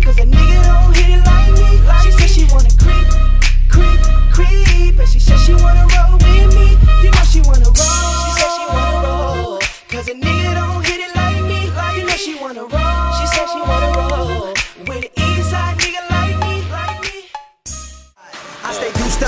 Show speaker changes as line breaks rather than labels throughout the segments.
cause a nigga don't hit it like me. She said she wanna creep, creep, creep, and she said she wanna roll with me. You know she wanna roll. She said she wanna roll, a nigga don't hit it like me. You know she wanna roll. She said she wanna roll with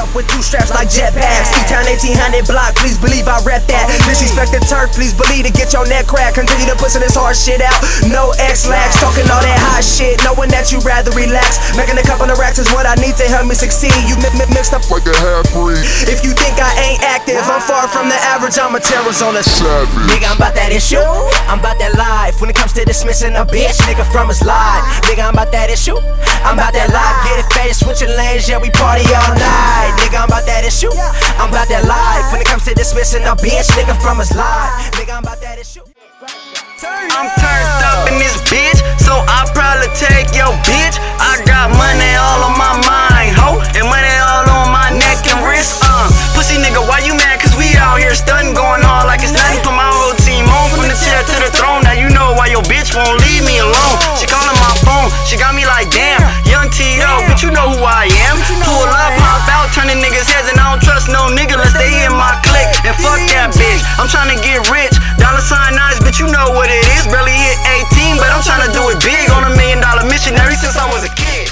up with two straps like jetpacks. E-Town 1800 block, please believe I rep that. Disrespect the turf, please believe to get your neck cracked. Continue to pushing this hard shit out. No Ex-Lax, talking all that hot shit, knowing that you rather relax. Making a couple of racks is what I need to help me succeed. You mi- mi- mixed up
like a half breed.
If you think I ain't active, I'm far from the average. I'm a terrorist on the
Savage.
Nigga, I'm about that issue. I'm about that life. When it comes to dismissing a bitch, nigga from his life. Nigga, I'm about that issue. I'm about that life. Get it faded, switching lanes, yeah, we party all night. Issue. I'm about that life. When it comes to dismissing a bitch, nigga from his life. Nigga, I'm about that issue.
I'm turned up in this bitch, so I'll probably take your bitch. I got money all on my mind, ho, and money all on my neck and wrist. Uh, pussy nigga, why you mad? Cause we out here stunting, going all like it's nothing. Put my whole team on from the chair to the throne. Now you know why your bitch won't leave me alone. She calling my phone, she got me like damn, young T.O., bitch, you know who I am. Bitch, I'm trying to get rich. Dollar sign nice, bitch, you know what it is. Barely hit 18, but I'm trying to do it big on a million dollar missionary since I was a kid.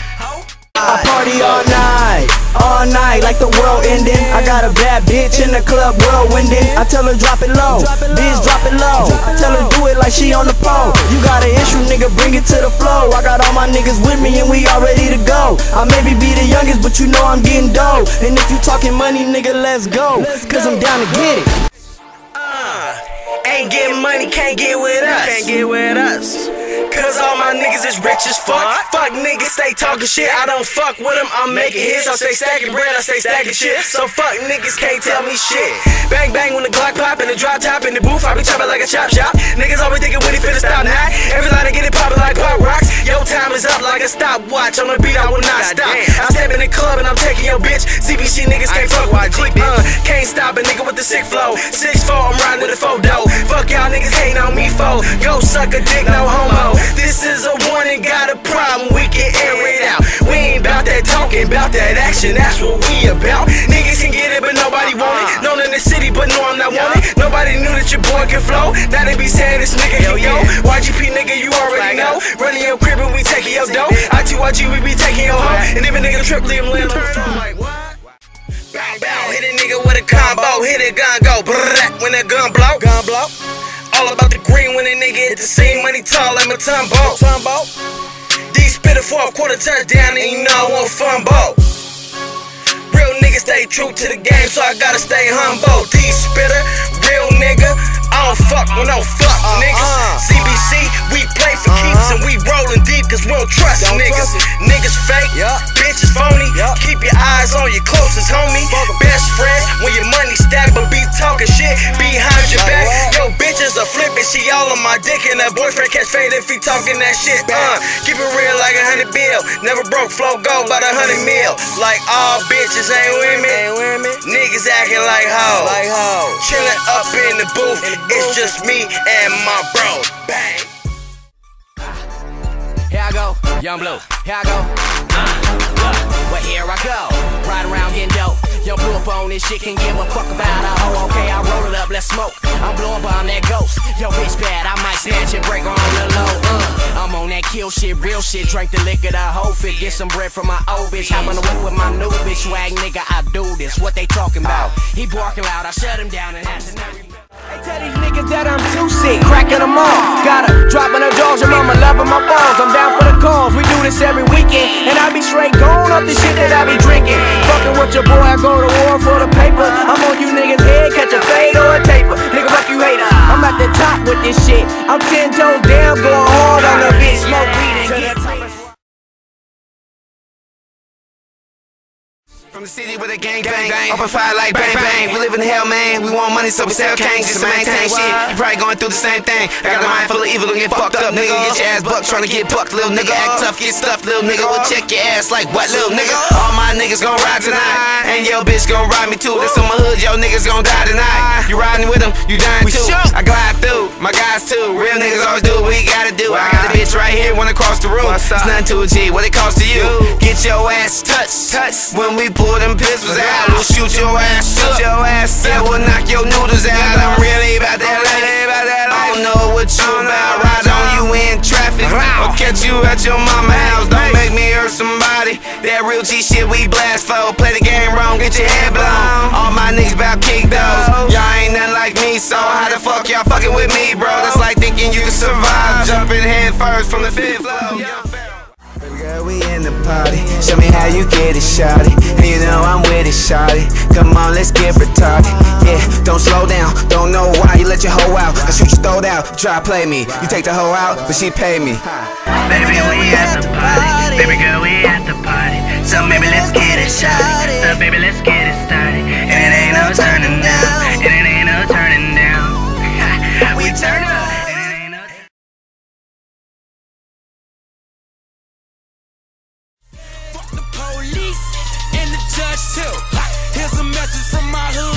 I party all night, all night like the world ending. I got a bad bitch in the club, whirlwinding. I tell her drop it low, bitch drop it low. Tell her do it like she on the phone. You got an issue, nigga, bring it to the flow. I got all my niggas with me and we all ready to go. I maybe be the youngest, but you know I'm getting dough. And if you talking money, nigga, let's go. Cause I'm down to get it.
Ain't getting money, can't get with us. Can't get with us. Cause all my niggas is rich as fuck. Fuck niggas stay talking shit. I don't fuck with them, I'm making hits. I stay stacking bread, I stay stacking shit. So fuck niggas can't tell me shit. Bang bang when the Glock pop and the drop top in the booth, I be chopping like a chop shop. Niggas always thinking when he finna stop now. Every line I get it popping like pop rocks. Yo, time is up like a stopwatch. On the beat, I will not stop. I step in the club and I'm taking your bitch. ZBC niggas can't fuck with the click. Uh, can't stop a nigga with the sick flow. 6'4, I'm riding with a photo. Fuck y'all niggas hating on me, fo. Go suck a dick, no homo. This is a warning, got a problem, we can air it out. We ain't about that talking, about that action, that's what we about. Niggas can get it, but nobody want it. Known in the city, but no, I'm not wanted. Nobody knew that your boy can flow. Now they be saying this nigga can go. YGP nigga, you already know. Running your crib and we taking your dough. ITYG, we be taking your hoe. And if a nigga trip, leave him laying on the floor like what? Bow, bow, hit a nigga with a combo, hit a gun go, brrrr, when a nigga hit the scene, money tall like my tumbo. tumbo. D spit a fourth quarter touchdown and you know I want fumble. Real niggas stay true to the game, so I gotta stay humble. D spitter, real nigga. I don't fuck with no fuck niggas. ZBC, we play for keeps and we rollin' deep cause we don't trust niggas. Niggas fake, bitches phony. Keep your eyes on your closest homie. Best friend when your money stack, but be talking shit behind your back. Yo, bitches are boyfriend catch fade if he talking that shit. Uh, keep it real like a hundred bill. Never broke, flow go about a hundred mil. Like all bitches ain't with me. Niggas acting like hoes. Like hoes. Chillin' up in the booth. It's just me and my bro. Bang.
Here I go, young blue. Here I go. Uh, look, well here I go. Ride around getting dope. On this shit, can give a fuck about a hoe. Okay, I roll it up, let's smoke. I'm blowing bomb that ghost. Yo, bitch bad, I might snatch and break her on the low. Uh, I'm on that kill shit, real shit. Drink the liquor, the whole fit. Get some bread from my old bitch. I'm on the whip with my new bitch. Swag nigga, I do this. What they talking about? He barking loud, I shut him down and to know.
Hey, tell these niggas that I'm too sick, cracking them off. Gotta dropping the jaws, your mama loving my balls. Shit. I'm ten toes down, going hard on the bitch. Smoke
the city with a gang bang, gang. open fire like bang bang. We live in hell, man. We want money, so we sell kings just to maintain shit. You probably going through the same thing. I got a mind full of evil, gonna get fucked up, nigga. Get your ass bucked, trying to get bucked, little nigga. Act tough, get stuffed, little nigga. We'll check your ass like what, little nigga? All my niggas gon' ride tonight, and your bitch gon' ride me too. That's on my hood, yo niggas gon' die tonight. You riding with them, you dying too. I glide through, my guys too. Real niggas always do what we gotta do. I got the bitch right here, wanna cross the room. It's nothing to a G, what it cost to you? Get your ass touched, touched. When we pull them pistols out, we'll shoot your ass up. Your ass up. Yeah, we'll knock your noodles out. I'm really about that life. I don't know what you about. Ride on you in traffic. Or catch you at your mama house. Don't make me hurt somebody. That real G shit we blast for. Play the game wrong, get your head blown. All my niggas bout kick those. Y'all ain't nothing like me, so how the fuck y'all fucking with me, bro? That's like thinking you survive. Jumping head first from the fifth floor. Girl, we in the party. Show me how you get it, shawty. And you know I'm with it, shawty. Come on, let's get retarded. Yeah, don't slow down. Don't know why you let your hoe out. I shoot you throwed out. Try play me. You take the hoe out, but she pay me.
Baby, we at the party. Baby girl, we at the party. So baby, let's get it started. So baby, let's get it started.
Too. Here's a message from my hood.